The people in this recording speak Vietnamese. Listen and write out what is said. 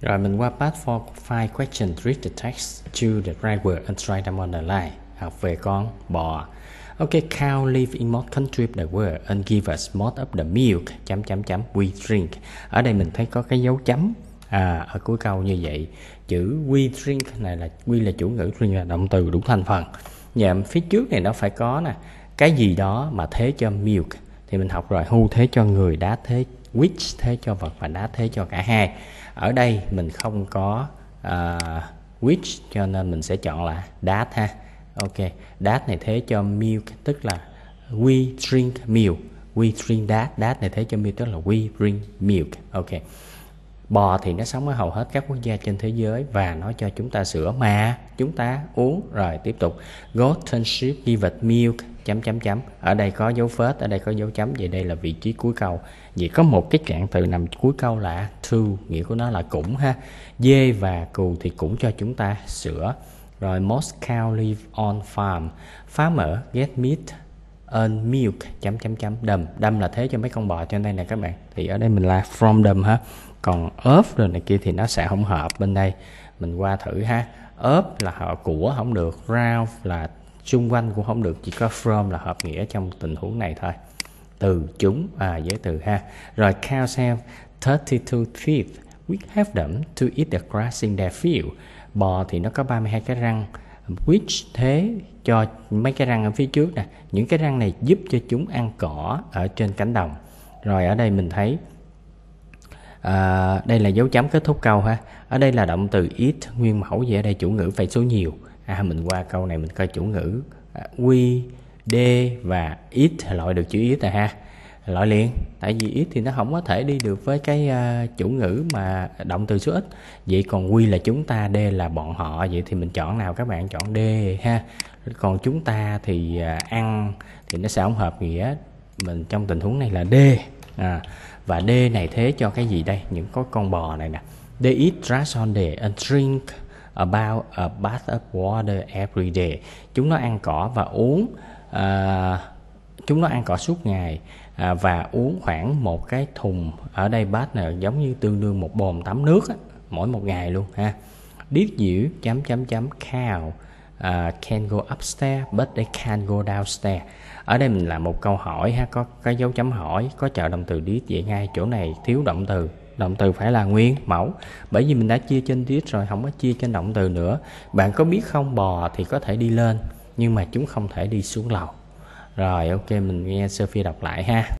Rồi mình qua part 4 five question read the text. Choose the right word and write them on the line. Học về con bò. Ok, cow live in most countries the world and give us most of the milk. Chấm chấm chấm. We drink. Ở đây mình thấy có cái dấu chấm. À, ở cuối câu như vậy. Chữ we drink này là we là chủ ngữ, drink là động từ đủ thành phần. Nhậm phía trước này nó phải có nè, cái gì đó mà thế cho milk. Thì mình học rồi hưu thế cho người, đá thế which thế cho vật và đá thế cho cả hai. Ở đây mình không có uh, which cho nên mình sẽ chọn là that ha. Ok that này thế cho milk tức là we drink milk. We drink that that này thế cho milk tức là we drink milk. Ok. Bò thì nó sống ở hầu hết các quốc gia trên thế giới và nó cho chúng ta sữa mà chúng ta uống. Rồi tiếp tục. Goat and sheep give it milk chấm chấm chấm. Ở đây có dấu phết, ở đây có dấu chấm. Vậy đây là vị trí cuối câu. Vậy có một cái trạng từ nằm cuối câu là to, nghĩa của nó là cũng ha. Dê và cừu thì cũng cho chúng ta sữa rồi most cow live on farm. Farmer get meat, earn milk. Chấm chấm chấm. Đầm. Đầm là thế cho mấy con bò trên đây nè các bạn. Thì ở đây mình là from đầm ha. Còn of rồi này kia thì nó sẽ không hợp bên đây. Mình qua thử ha. Ốp là họ của không được. Round là xung quanh cũng không được chỉ có from là hợp nghĩa trong tình huống này thôi. Từ chúng à giới từ ha. Rồi cows have 32 teeth we have them to eat the grass in their field. Bò thì nó có 32 cái răng. Which thế cho mấy cái răng ở phía trước nè. Những cái răng này giúp cho chúng ăn cỏ ở trên cánh đồng. Rồi ở đây mình thấy à, đây là dấu chấm kết thúc câu ha. Ở đây là động từ eat nguyên mẫu gì ở đây chủ ngữ phải số nhiều à, mình qua câu này mình coi chủ ngữ à, we d và ít. Loại được chữ ít rồi ha. Loại liền tại vì ít thì nó không có thể đi được với cái uh, chủ ngữ mà động từ số ít. Vậy còn quy là chúng ta d là bọn họ. Vậy thì mình chọn nào các bạn? Chọn d ha. Còn chúng ta thì uh, ăn thì nó sẽ không hợp nghĩa. Mình trong tình huống này là d à, và d này thế cho cái gì đây? Những có con bò này nè. They eat grass on day and drink about a bath of water every day. Chúng nó ăn cỏ và uống uh, chúng nó ăn cỏ suốt ngày uh, và uống khoảng một cái thùng ở đây bath này giống như tương đương một bồn tắm nước á, mỗi một ngày luôn ha. Điết diễu chấm chấm chấm cow uh, can go upstairs but they can't go downstairs. Ở đây mình làm một câu hỏi ha có cái dấu chấm hỏi có trợ động từ did vậy ngay chỗ này thiếu động từ động từ phải là nguyên, mẫu. Bởi vì mình đã chia trên tiết rồi, không có chia trên động từ nữa. Bạn có biết không, bò thì có thể đi lên, nhưng mà chúng không thể đi xuống lầu. Rồi, ok, mình nghe Sophie đọc lại ha.